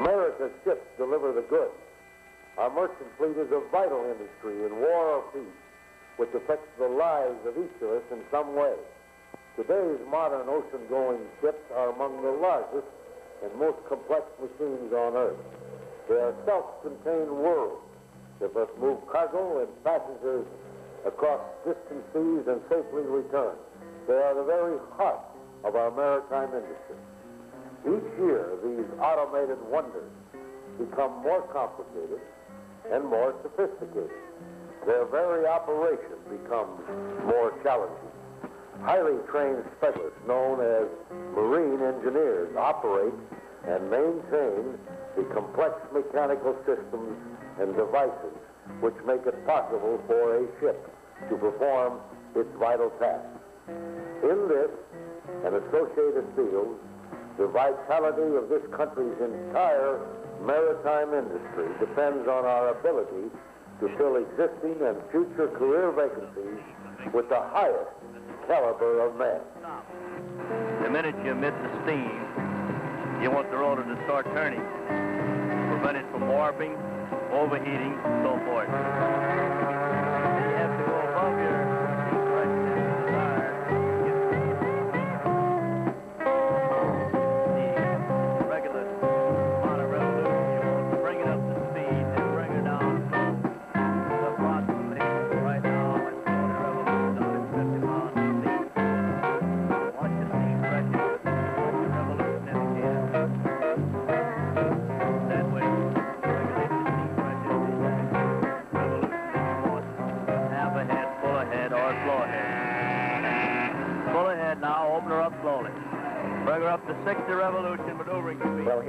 America's ships deliver the goods. Our merchant fleet is a vital industry in war or peace, which affects the lives of each of us in some way. Today's modern ocean-going ships are among the largest and most complex machines on Earth. They are self-contained worlds that must move cargo and passengers across distant seas and safely return. They are the very heart of our maritime industry. Each year, these automated wonders become more complicated and more sophisticated. Their very operation becomes more challenging. Highly trained specialists known as marine engineers operate and maintain the complex mechanical systems and devices which make it possible for a ship to perform its vital tasks. In this and associated fields, the vitality of this country's entire maritime industry depends on our ability to fill existing and future career vacancies with the highest caliber of men. The minute you emit the steam, you want the rotor to start turning, prevent it from warping, overheating, and so forth.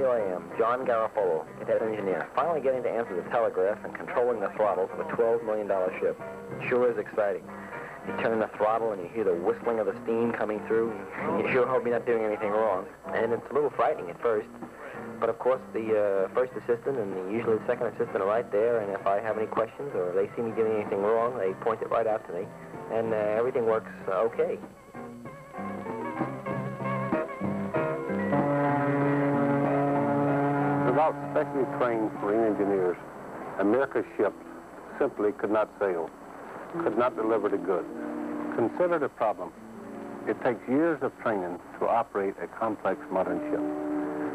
Here I am, John Garofalo, cadet engineer, finally getting to answer the telegraph and controlling the throttles of a $12 million ship. It sure is exciting. You turn the throttle and you hear the whistling of the steam coming through. You sure hope you're not doing anything wrong. And it's a little frightening at first. But of course, the uh, first assistant and the, usually the second assistant are right there. And if I have any questions or they see me doing anything wrong, they point it right out to me. And uh, everything works okay. Without specially trained marine engineers, America's ships simply could not sail, could not deliver the goods. Consider the problem. It takes years of training to operate a complex modern ship.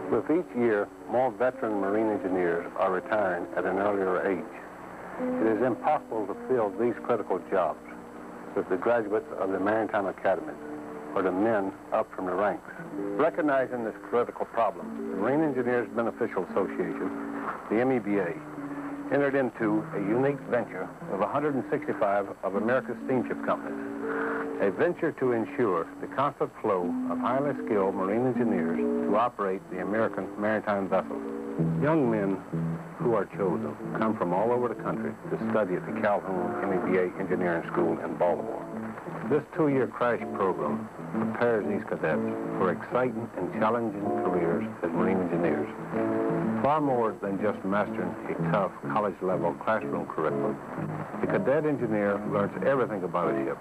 With each year, more veteran marine engineers are retiring at an earlier age. It is impossible to fill these critical jobs with the graduates of the Maritime Academy or the men up from the ranks. Recognizing this critical problem, the Marine Engineers Beneficial Association, the MEBA, entered into a unique venture of 165 of America's steamship companies, a venture to ensure the constant flow of highly skilled marine engineers to operate the American maritime vessels. Young men who are chosen come from all over the country to study at the Calhoon MEBA Engineering School in Baltimore. This two-year crash program prepares these cadets for exciting and challenging careers as Marine engineers. Far more than just mastering a tough college-level classroom curriculum, the cadet engineer learns everything about a ship,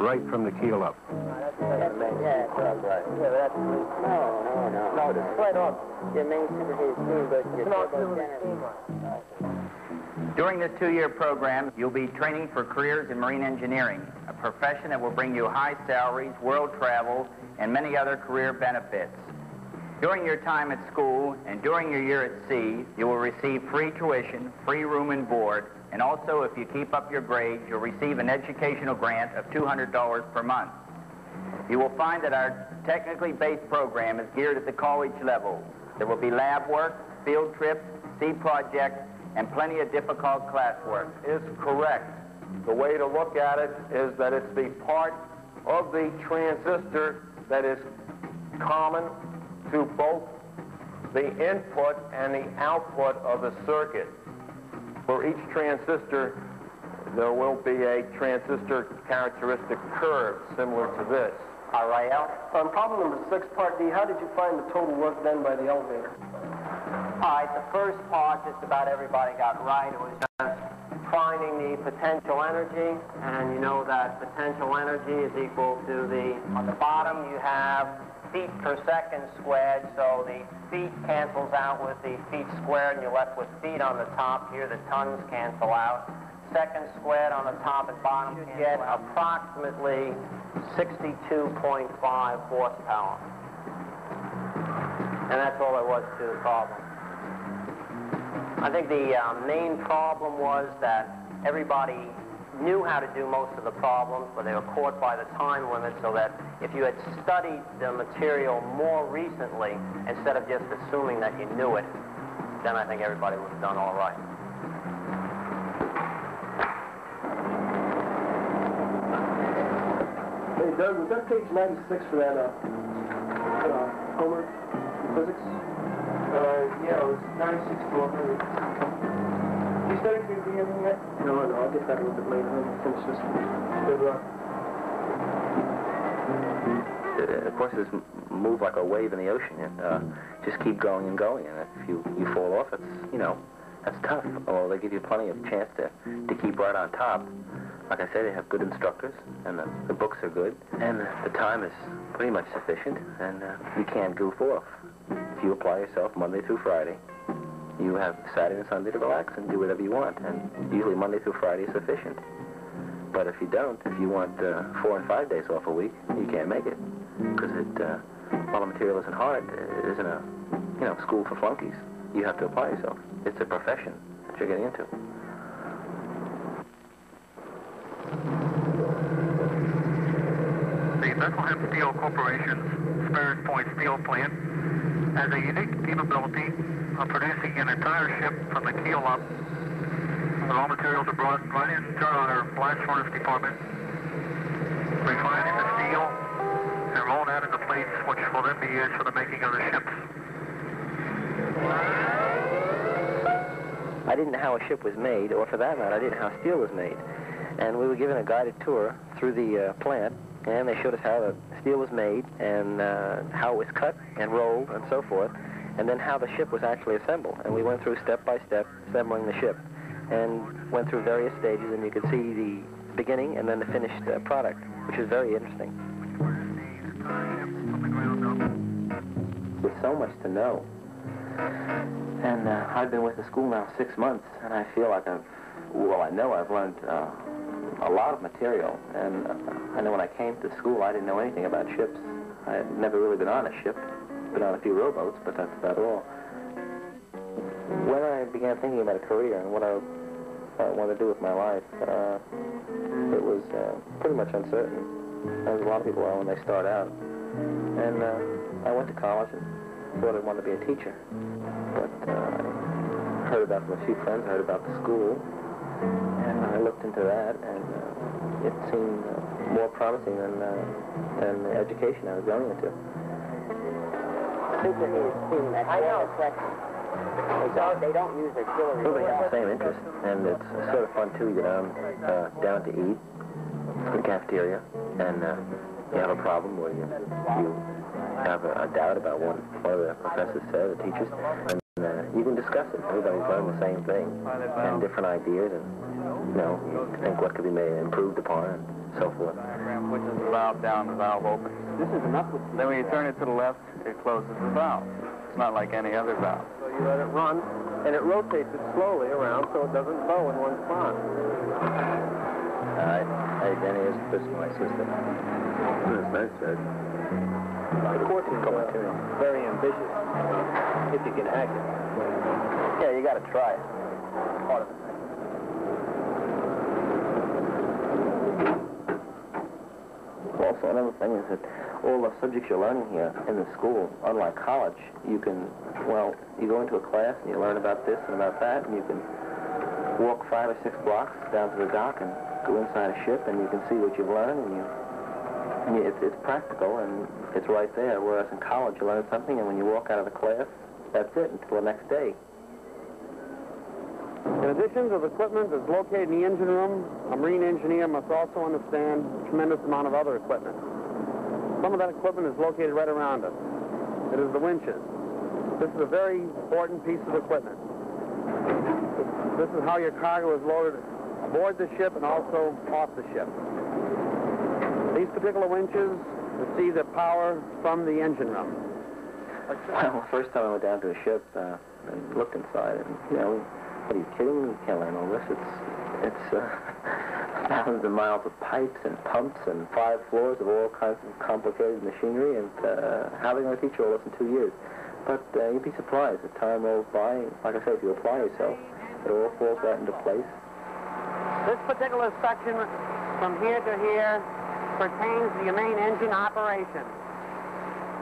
right from the keel up. Yeah, that's right. Yeah, that's no, no, no. No, to slide off your main superheated steam, but your turbo during this two-year program, you'll be training for careers in marine engineering, a profession that will bring you high salaries, world travel, and many other career benefits. During your time at school and during your year at sea, you will receive free tuition, free room and board, and also if you keep up your grades, you'll receive an educational grant of $200 per month. You will find that our technically based program is geared at the college level. There will be lab work, field trips, sea projects, and plenty of difficult classwork. Is correct. The way to look at it is that it's the part of the transistor that is common to both the input and the output of the circuit. For each transistor, there will be a transistor characteristic curve similar to this. All right, Al. On problem number six, part D, how did you find the total work done by the elevator? All right, the first part, just about everybody got right. It was just finding the potential energy, and you know that potential energy is equal to the, on the bottom you have feet per second squared, so the feet cancels out with the feet squared, and you're left with feet on the top. Here the tons cancel out. Second squared on the top and bottom, you get approximately 62.5 horsepower. And that's all there was to the problem. I think the uh, main problem was that everybody knew how to do most of the problems, but they were caught by the time limit so that if you had studied the material more recently, instead of just assuming that you knew it, then I think everybody would have done all right. Hey, Doug, was that page 96 for that, uh, uh, homework physics? Yeah, it was 96 to 100. You studied through the end yet? No, no, I'll get that a little bit later. I'll finish this. Good luck. Of course, this move like a wave in the ocean. Uh, just keep going and going, and if you, you fall off, it's, you know, that's tough. Well, they give you plenty of chance to, to keep right on top. Like I say, they have good instructors, and the, the books are good, and the time is pretty much sufficient, and uh, you can't goof off. You apply yourself Monday through Friday, you have Saturday and Sunday to relax and do whatever you want, and usually Monday through Friday is sufficient. But if you don't, if you want uh, four and five days off a week, you can't make it, because it, uh, while the material isn't hard, it isn't a, you know, school for flunkies. You have to apply yourself. It's a profession that you're getting into. The Bethlehem Steel Corporation's Sparrows Point Steel Plant has a unique capability of producing an entire ship from the keel up. The raw materials are brought right into our blast furnace department, refining the steel, and rolled out into plates, which will then be used for the making of the ships. I didn't know how a ship was made, or for that matter, I didn't know how steel was made. And we were given a guided tour through the uh, plant, and they showed us how the steel was made, and uh, how it was cut and rolled, and so forth, and then how the ship was actually assembled. And we went through step by step assembling the ship, and went through various stages, and you could see the beginning and then the finished uh, product, which is very interesting. There's so much to know. And uh, I've been with the school now six months, and I feel like I've, well, I know I've learned uh, a lot of material. And uh, I know when I came to school, I didn't know anything about ships. I had never really been on a ship, been on a few rowboats, but that's about all. When I began thinking about a career and what I uh, wanted to do with my life, uh, it was uh, pretty much uncertain, as a lot of people are when they start out. And uh, I went to college and thought I wanted to be a teacher. But uh, I heard about from a few friends, I heard about the school, and I looked into that, and uh, it seemed uh, more promising than, uh, than the education I was going into. Superheated steam, that's I know. They don't, they don't use auxiliary. Well, they have the same interest, and it's sort of fun too. You get down, uh, down to eat in the cafeteria, and uh, you have a problem where you, you have a, a doubt about what one of the professors said, the teachers, and you can discuss it. Everybody's learned the same thing, and different ideas, and you know, you think what could be made improved upon, and so forth. Which is the valve down, the valve opens. This is enough with Then when you turn it to the left, it closes the valve. It's not like any other valve. So you let it run, and it rotates it slowly around so it doesn't bow in one spot. I, I again, here's this is my system. That's nice, The course is uh, very ambitious, if you can hack it. Yeah, you got to try it. Part of it. Also, another thing is that all the subjects you're learning here in the school, unlike college, you can, well, you go into a class and you learn about this and about that, and you can walk five or six blocks down to the dock and go inside a ship, and you can see what you've learned, and you, you it's, it's practical, and it's right there, whereas in college you learn something, and when you walk out of the class, that's it until the next day. In addition to the equipment that's located in the engine room, a marine engineer must also understand a tremendous amount of other equipment. Some of that equipment is located right around us. It is the winches. This is a very important piece of equipment. This is how your cargo is loaded aboard the ship and also off the ship. These particular winches receive the power from the engine room. Well, the first time I went down to a ship uh, and looked inside, and you know, what are you kidding me? You can't learn all this. It's it's uh, thousands of miles of pipes and pumps and five floors of all kinds of complicated machinery, and uh, how are they going to teach you all this in two years? But uh, you'd be surprised. As time rolls by, like I said, if you apply yourself, it all falls right into place. This particular section from here to here pertains to your main engine operation.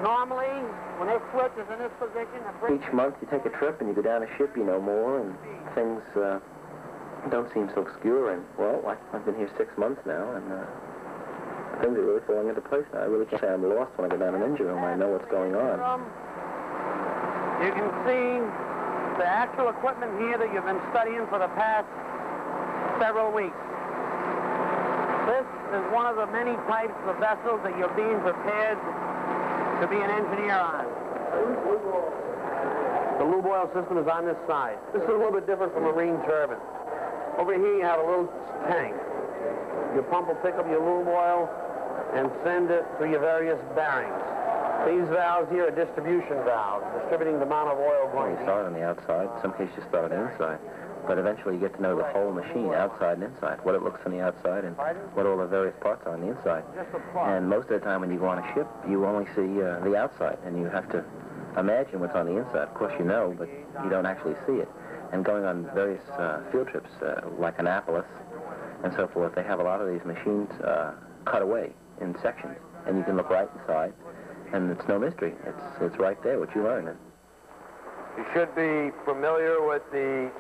Normally, when this switch is in this position. Each month you take a trip and you go down a ship, you know more, and things uh, don't seem so obscure. And, well, I, I've been here six months now, and uh, things are really falling into place now. I really can't say I'm lost when I go down an engine room. I know what's going on. You can see the actual equipment here that you've been studying for the past several weeks. Is one of the many types of vessels that you're being prepared to be an engineer on. The lube oil system is on this side. This is a little bit different from a marine turbine. Over here you have a little tank. Your pump will pick up your lube oil and send it through your various bearings. These valves here are distribution valves, distributing the amount of oil going you start on the outside. In Some cases you start inside. But eventually you get to know the whole machine, outside and inside, what it looks on the outside and what all the various parts are on the inside. And most of the time when you go on a ship, you only see uh, the outside, and you have to imagine what's on the inside. Of course you know, but you don't actually see it. And going on various uh, field trips, uh, like Annapolis and so forth, they have a lot of these machines uh, cut away in sections, and you can look right inside, and it's no mystery. It's it's right there, what you learn. You should be familiar with the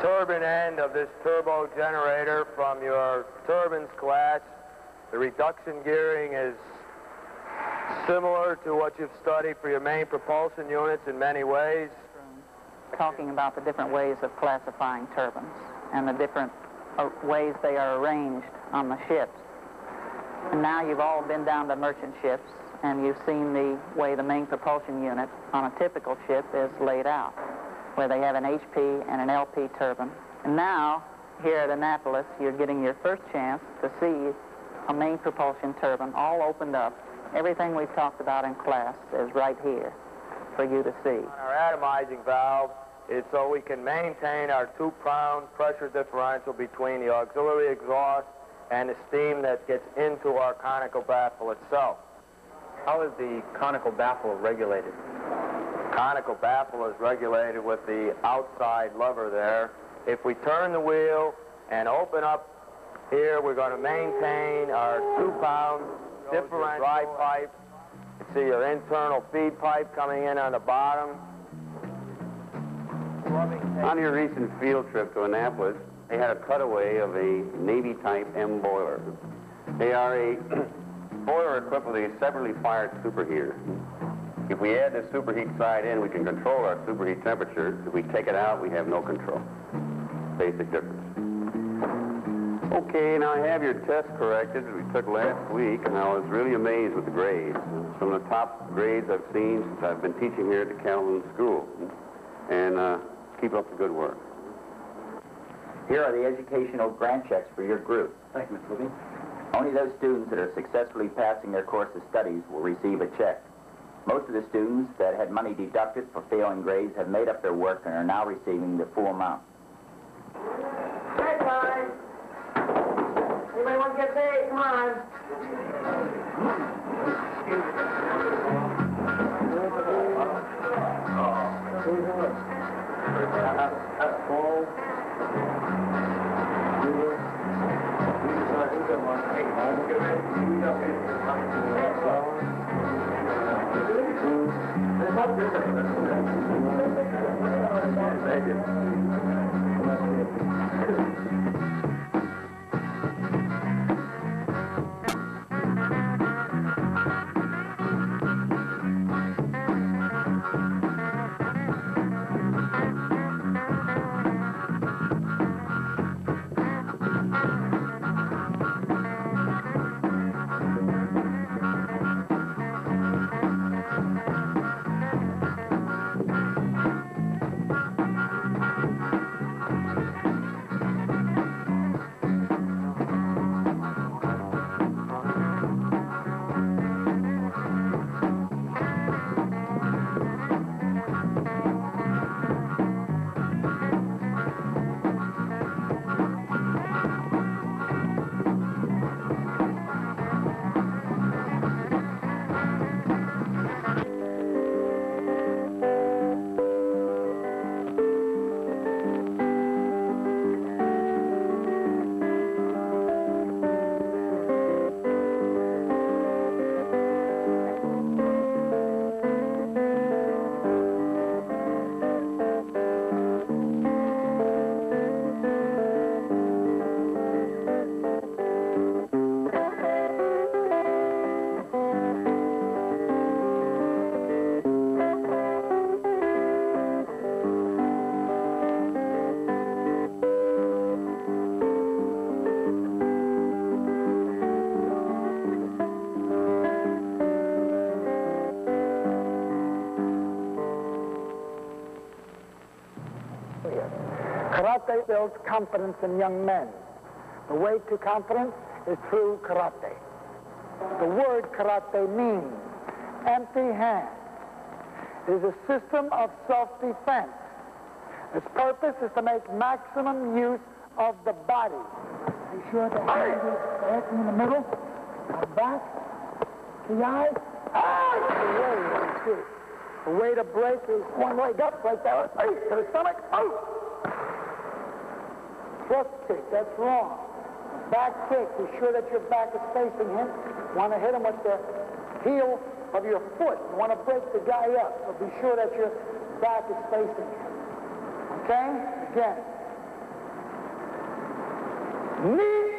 turbine end of this turbo generator from your turbines class. The reduction gearing is similar to what you've studied for your main propulsion units in many ways. talking about the different ways of classifying turbines and the different uh, ways they are arranged on the ships. And now you've all been down to merchant ships and you've seen the way the main propulsion unit on a typical ship is laid out, where they have an HP and an LP turbine. And now, here at Annapolis, you're getting your first chance to see a main propulsion turbine all opened up. Everything we've talked about in class is right here for you to see. Our atomizing valve is so we can maintain our two-pound pressure differential between the auxiliary exhaust and the steam that gets into our conical baffle itself. How is the conical baffle regulated? Conical baffle is regulated with the outside lever there. If we turn the wheel and open up here, we're going to maintain our two-pound differential dry pipe. You see your internal feed pipe coming in on the bottom. On your recent field trip to Annapolis, they had a cutaway of a Navy Type M boiler. They are a boiler equipped with a separately fired superheater. If we add the superheat side in, we can control our superheat temperature. If we take it out, we have no control. Basic difference. Okay, now I have your test corrected that we took last week, and I was really amazed with the grades. Some of the top grades I've seen since I've been teaching here at the Calhoon School. And uh, keep up the good work. Here are the educational grant checks for your group. Thank you, Mr. Libby. Only those students that are successfully passing their course of studies will receive a check. Most of the students that had money deducted for failing grades have made up their work and are now receiving the full amount. Break time. Anybody want to get paid? Come on. Thank すいません。Karate builds confidence in young men. The way to confidence is through karate. The word karate means empty hand. It is a system of self-defense. Its purpose is to make maximum use of the body. Be sure the hand is directly in the middle, the back, the eyes. Ah! The way. The way to break is one leg up, right there, to the stomach, out. Thrust kick, that's wrong. Back kick, be sure that your back is facing him. Want to hit him with the heel of your foot. You want to break the guy up, so be sure that your back is facing him. Okay? Again. Knee